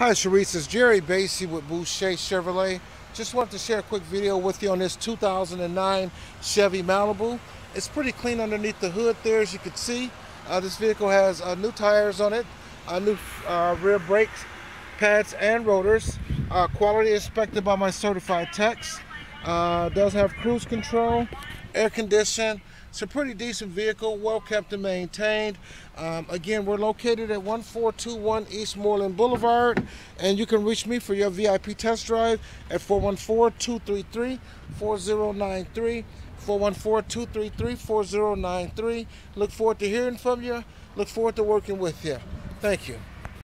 Hi, Sharice. It's Jerry Basey with Boucher Chevrolet. Just wanted to share a quick video with you on this 2009 Chevy Malibu. It's pretty clean underneath the hood there, as you can see. Uh, this vehicle has uh, new tires on it, uh, new uh, rear brakes, pads, and rotors. Uh, quality inspected by my certified techs. Uh, does have cruise control, air condition, it's a pretty decent vehicle, well kept and maintained. Um, again, we're located at 1421 East Moreland Boulevard, and you can reach me for your VIP test drive at 414-233-4093. 414-233-4093. Look forward to hearing from you. Look forward to working with you. Thank you.